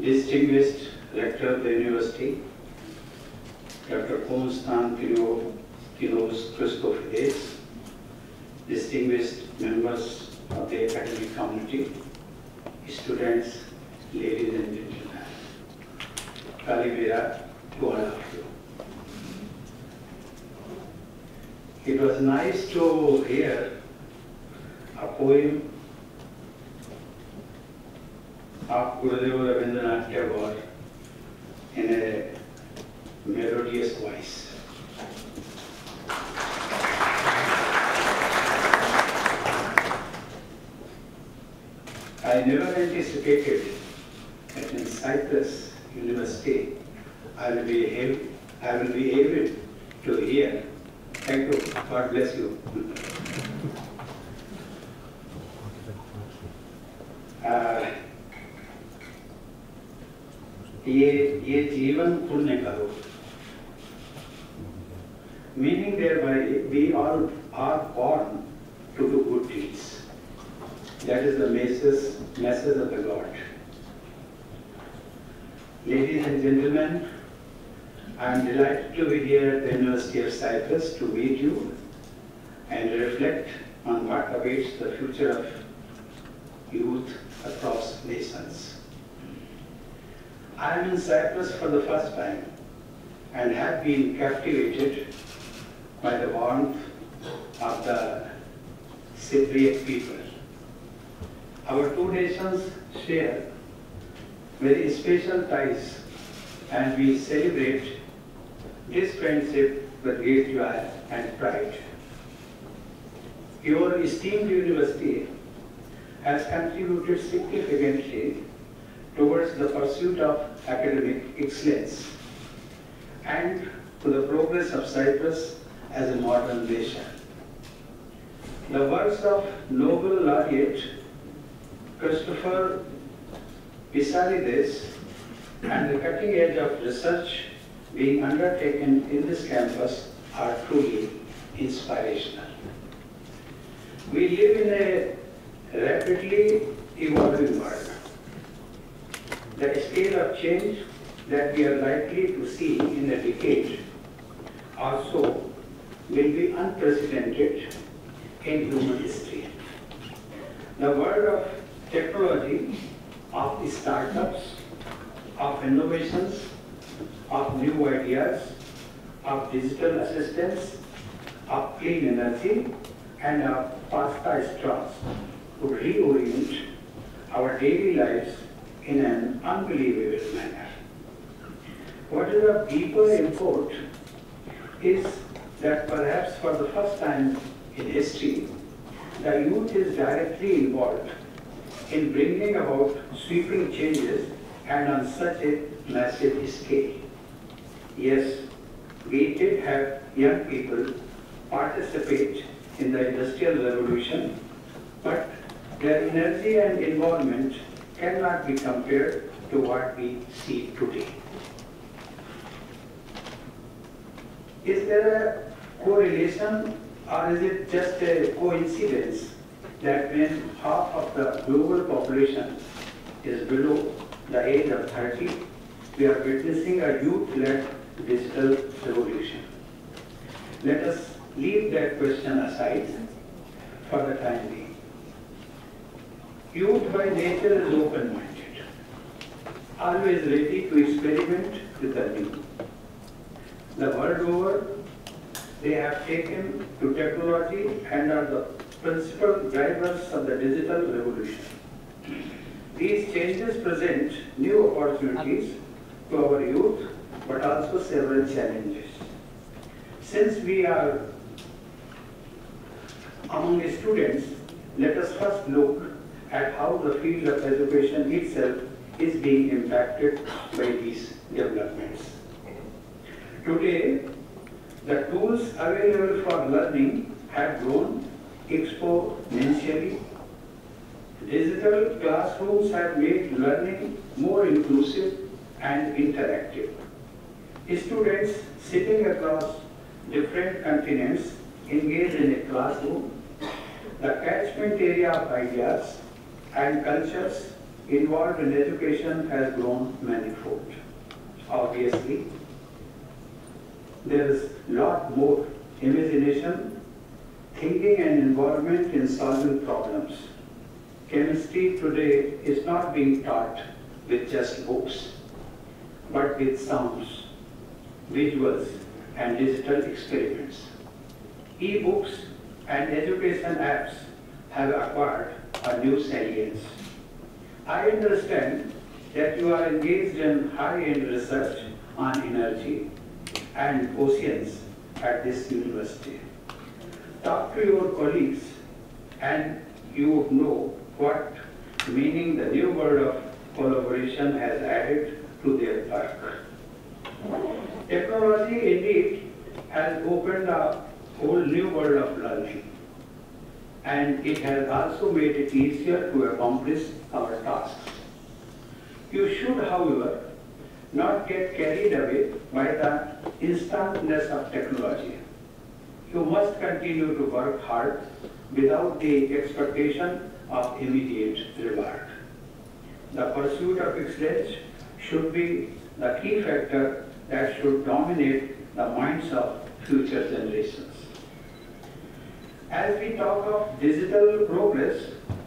distinguished rector of the university, Dr. Constan Kinos Christofides, distinguished members of the academic community, students, ladies and gentlemen, Kalivira to all of you. It was nice to hear a poem in a melodious voice. I never anticipated that in Cyprus University I will be able, I will be able meaning thereby we all are born to do good deeds. That is the message message of the god. Ladies and gentlemen i am delighted to be here at the university of cyprus to meet you and reflect on what awaits the future of youth across nations. I am in Cyprus for the first time and have been captivated by the warmth of the Cypriot people. Our two nations share very special ties and we celebrate this friendship with great joy and pride. Your esteemed university has contributed significantly towards the pursuit of academic excellence and to the progress of Cyprus as a modern nation. The works of Nobel laureate Christopher Pissarides and the cutting edge of research being undertaken in this campus are truly inspirational. We live in a rapidly evolving world the scale of change that we are likely to see in a decade or so will be unprecedented in human history. The world of technology, of startups, of innovations, of new ideas, of digital assistance, of clean energy, and of pasta straws would reorient our daily lives in an unbelievable manner. What is of deeper import is that perhaps for the first time in history, the youth is directly involved in bringing about sweeping changes and on such a massive scale. Yes, we did have young people participate in the Industrial Revolution, but their energy and involvement cannot be compared to what we see today. Is there a correlation or is it just a coincidence that when half of the global population is below the age of 30, we are witnessing a youth-led digital revolution? Let us leave that question aside for the time being. Youth by nature is open-minded, always ready to experiment with the new. The world over, they have taken to technology and are the principal drivers of the digital revolution. These changes present new opportunities to our youth, but also several challenges. Since we are among the students, let us first look at how the field of education itself is being impacted by these developments. Today, the tools available for learning have grown exponentially. Digital classrooms have made learning more inclusive and interactive. Students sitting across different continents engage in a classroom. The catchment area of ideas and cultures involved in education has grown manifold. Obviously, there is lot more imagination, thinking and involvement in solving problems. Chemistry today is not being taught with just books, but with sounds, visuals, and digital experiments. E-books and education apps have acquired a new salience. I understand that you are engaged in high-end research on energy and oceans at this university. Talk to your colleagues and you would know what meaning the new world of collaboration has added to their work. Technology indeed has opened a whole new world of learning and it has also made it easier to accomplish our tasks. You should, however, not get carried away by the instantness of technology. You must continue to work hard without the expectation of immediate reward. The pursuit of excellence should be the key factor that should dominate the minds of future generations. As we talk of digital progress,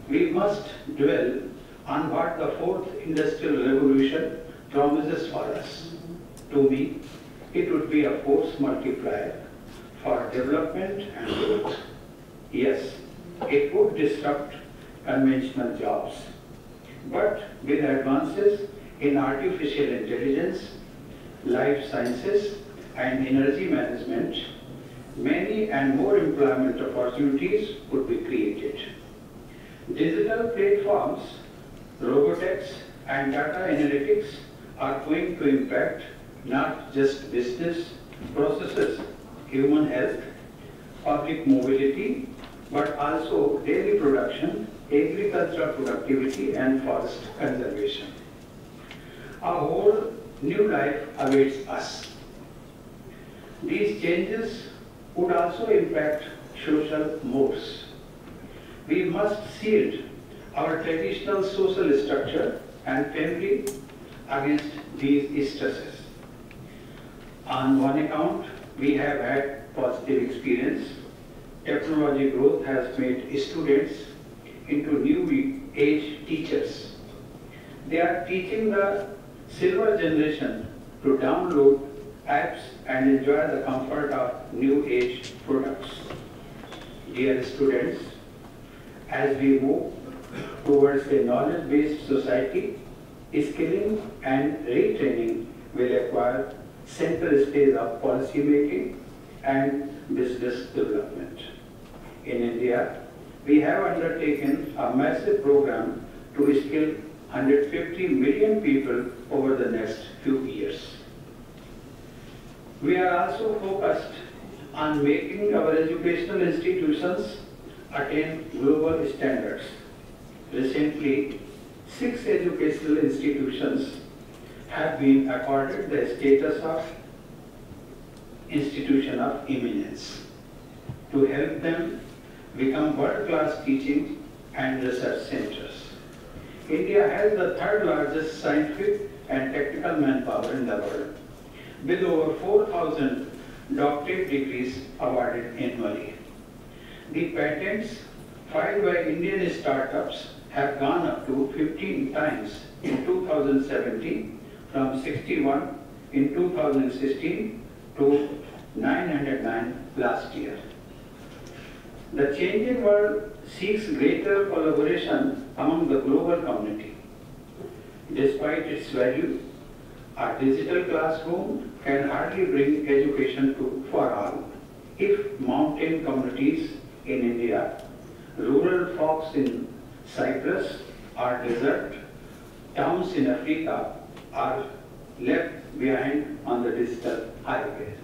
we must dwell on what the fourth industrial revolution promises for us. To me, it would be a force multiplier for development and growth. Yes, it would disrupt conventional jobs. But with advances in artificial intelligence, life sciences, and energy management, many and more employment opportunities could be created. Digital platforms, robotics, and data analytics are going to impact not just business processes, human health, public mobility, but also daily production, agricultural productivity, and forest conservation. A whole new life awaits us. These changes would also impact social modes. We must shield our traditional social structure and family against these stresses. On one account, we have had positive experience. Technology growth has made students into new age teachers. They are teaching the silver generation to download apps and enjoy the comfort of new age products. Dear students, as we move towards a knowledge-based society, skilling and retraining will acquire central stage of policy making and business development. In India, we have undertaken a massive program to skill 150 million people over the next few years. We are also focused on making our educational institutions attain global standards. Recently, six educational institutions have been accorded the status of institution of eminence to help them become world-class teaching and research centers. India has the third largest scientific and technical manpower in the world, with over 4,000 doctorate degrees awarded annually. The patents filed by Indian startups have gone up to 15 times in 2017 from 61 in 2016 to 909 last year. The changing world seeks greater collaboration among the global community. Despite its value, a digital classroom can hardly bring education to, for all if mountain communities in India, rural folks in Cyprus are desert, towns in Africa are left behind on the digital highway.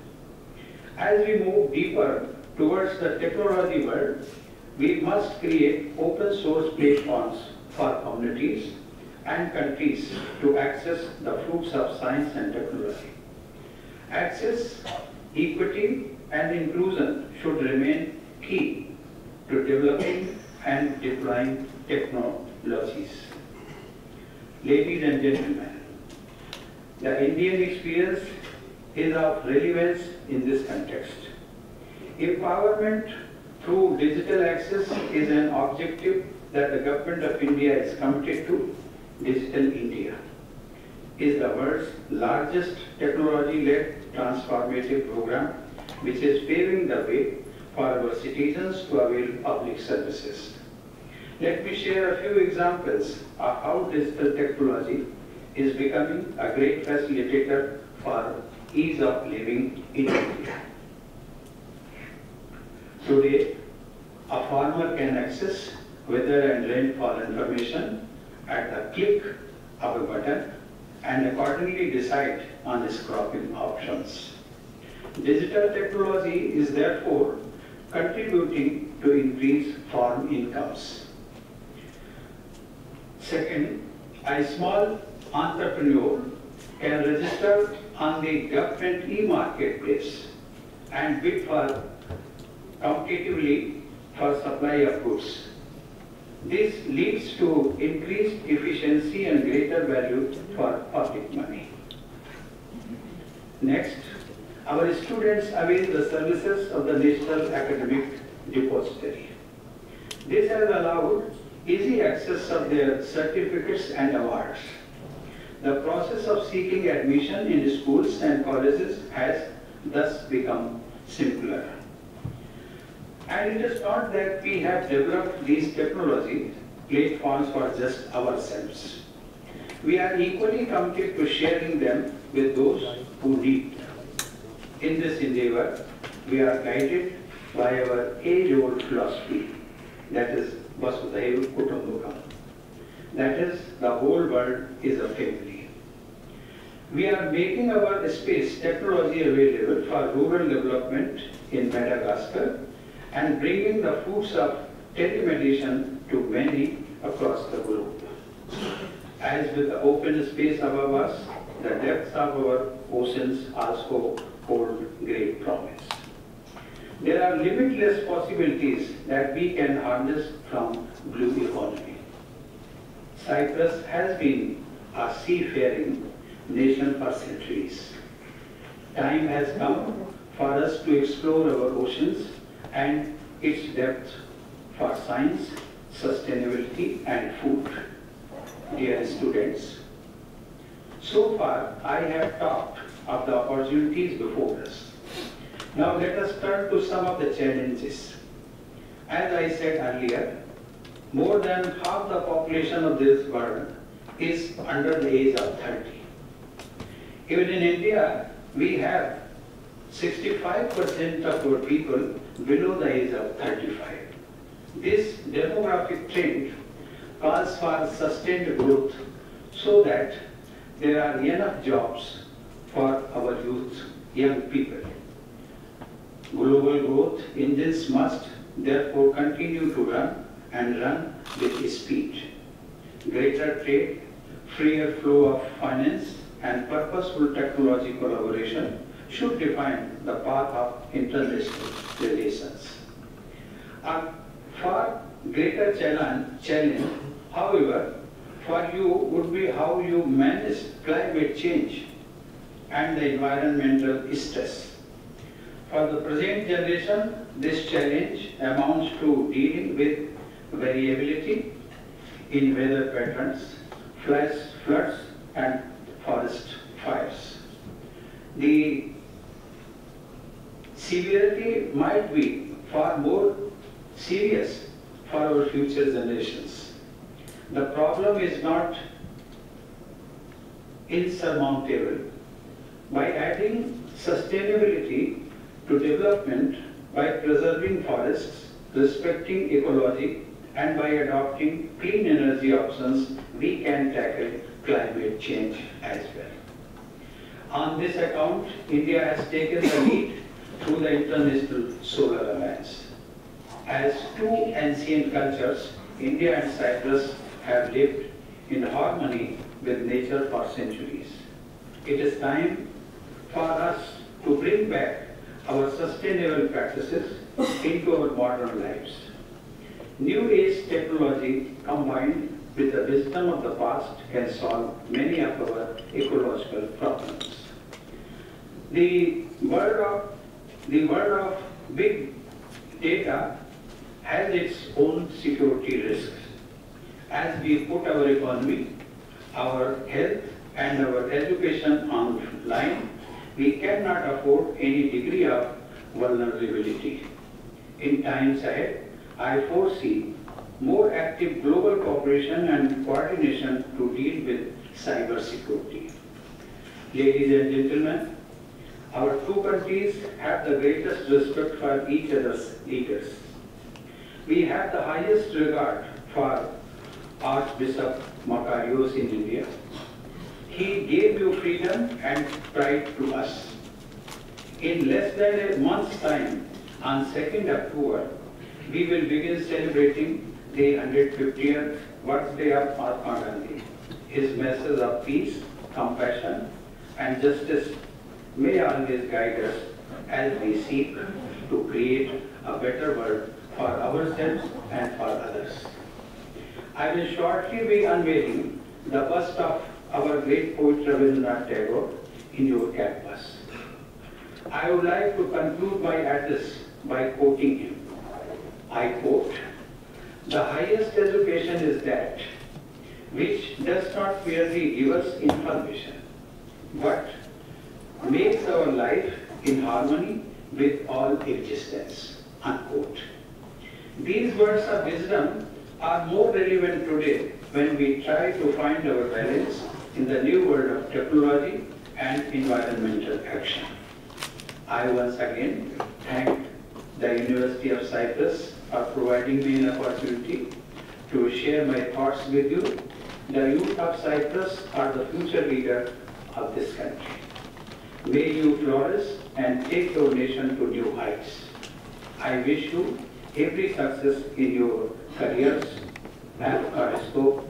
As we move deeper towards the technology world, we must create open source platforms for communities and countries to access the fruits of science and technology. Access, equity, and inclusion should remain key to developing and ladies and gentlemen, the Indian experience is of relevance in this context. Empowerment through digital access is an objective that the government of India is committed to. Digital India is the world's largest technology-led transformative program which is paving the way for our citizens to avail public services. Let me share a few examples of how digital technology is becoming a great facilitator for ease of living in India. Today, a farmer can access weather and rainfall information at the click of a button and accordingly decide on his cropping options. Digital technology is therefore contributing to increase farm incomes. Second, a small entrepreneur can register on the government e-marketplace and bid for competitively for supply of goods. This leads to increased efficiency and greater value for public money. Next, our students avail the services of the National Academic Depository. This has allowed easy access of their certificates and awards. The process of seeking admission in schools and colleges has thus become simpler. And it is not that we have developed these technology platforms for just ourselves. We are equally committed to sharing them with those who need. In this endeavor, we are guided by our age-old philosophy, that is Vasudhaiva Kutumbakam. That is, the whole world is a family. We are making our space technology available for rural development in Madagascar and bringing the fruits of telemedicine to many across the globe. As with the open space above us, the depths of our oceans also hold great promise. There are limitless possibilities that we can harness from blue economy. Cyprus has been a seafaring nation for centuries. Time has come for us to explore our oceans and its depth for science, sustainability and food. Dear students, so far I have talked of the opportunities before us. Now let us turn to some of the challenges. As I said earlier, more than half the population of this world is under the age of 30. Even in India, we have 65% of our people below the age of 35. This demographic trend calls for sustained growth so that there are enough jobs for our youth, young people. Global growth engines must therefore continue to run and run with speed. Greater trade, freer flow of finance, and purposeful technology collaboration should define the path of international relations. A far greater challenge, challenge, however, for you would be how you manage climate change and the environmental stress. For the present generation, this challenge amounts to dealing with variability in weather patterns, floods, floods and forest fires. The severity might be far more serious for our future generations. The problem is not insurmountable. By adding sustainability to development by preserving forests, respecting ecology, and by adopting clean energy options, we can tackle climate change as well. On this account, India has taken the lead through the International Solar Alliance. As two ancient cultures, India and Cyprus have lived in harmony with nature for centuries. It is time for us to bring back our sustainable practices into our modern lives. New age technology combined with the wisdom of the past, can solve many of our ecological problems. The world of, the world of big data has its own security risks. As we put our economy, our health, and our education online, we cannot afford any degree of vulnerability. In times ahead, I foresee more active global cooperation and coordination to deal with cyber security. Ladies and gentlemen, our two countries have the greatest respect for each other's leaders. We have the highest regard for Archbishop Makarios in India. He gave you freedom and pride to us. In less than a month's time, on 2nd October, we will begin celebrating the 150th birthday of Mahatma Gandhi. His message of peace, compassion, and justice may always guide us as we seek to create a better world for ourselves and for others. I will shortly be unveiling the bust of our great poet Rabindranath Tagore in your campus. I would like to conclude my address by quoting him. I quote, the highest education is that which does not merely give us information, but makes our life in harmony with all existence. Unquote. These words of wisdom are more relevant today when we try to find our balance in the new world of technology and environmental action. I once again thank the University of Cyprus for providing me an opportunity to share my thoughts with you. The youth of Cyprus are the future leader of this country. May you flourish and take your nation to new heights. I wish you every success in your careers and horoscope